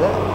That's.